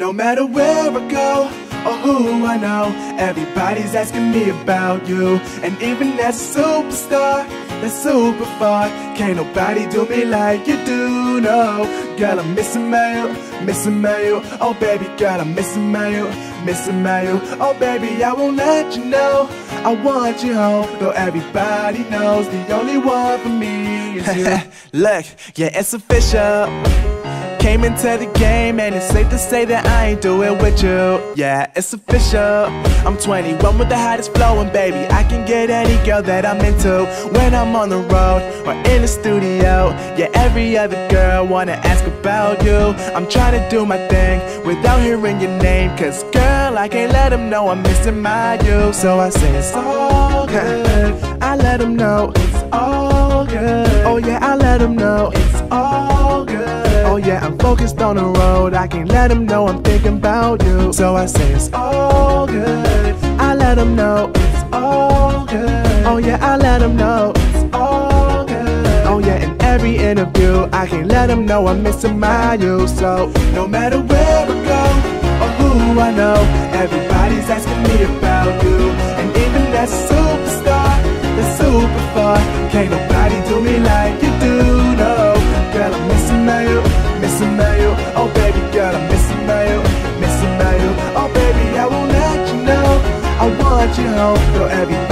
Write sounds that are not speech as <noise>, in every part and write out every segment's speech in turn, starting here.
No matter where I go or who I know, everybody's asking me about you. And even that superstar, that's super far. Can't nobody do me like you do, no. Girl, I'm missing you, missing you. Oh, baby, girl, I'm missing you, missing you. Oh, baby, I won't let you know. I want you home, though everybody knows the only one for me is you. <laughs> Look, yeah, it's official. Came into the game and it's safe to say that I ain't do it with you. Yeah, it's official. I'm 21 with the hottest flow baby, I can get any girl that I'm into when I'm on the road or in the studio. Yeah, every other girl wanna ask about you. I'm trying to do my thing without hearing your name, cause girl, I can't let them know I'm missing my you. So I say it's all good. I let them know it's all good. Oh yeah, I let them know it's all focused on the road. I can't let them know I'm thinking about you. So I say it's all good. I let them know it's all good. Oh yeah, I let them know it's all good. Oh yeah, in every interview, I can't let them know I'm missing my you. So no matter where I go or who I know, everybody's asking me about you. And even that superstar, the super far, can't missing you. Oh baby girl, I'm missing you, missing you. Oh baby, I won't let you know. I want you home, though everybody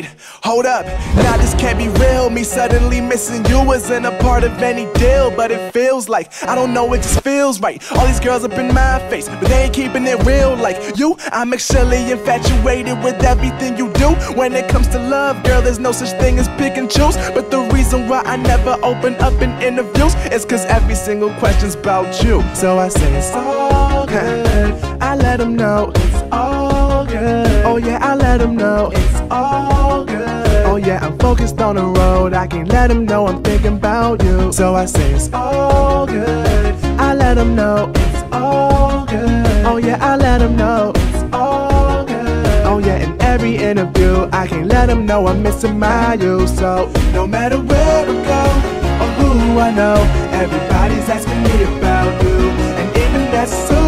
wait, hold up. Now this can't be real. Me suddenly missing you isn't a part of any deal, but it feels like I don't know. It just feels right. All these girls up in my face, but they ain't keeping it real like you. I'm actually infatuated with everything you do. When it comes to love, girl, there's no such thing as pick and choose. But the reason why I never open up in interviews is cause every single question's about you. So I say it's all good. I let them know all good. Oh yeah, I let them know it's all good. Oh yeah, I'm focused on the road. I can't let them know I'm thinking about you. So I say it's all good. I let them know it's all good. Oh yeah, I let them know it's all good. Oh yeah, in every interview, I can't let them know I'm missing my you. So no matter where I go or who I know, everybody's asking me about you. And even that's superstar,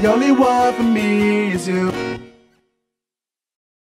The only one for me is you.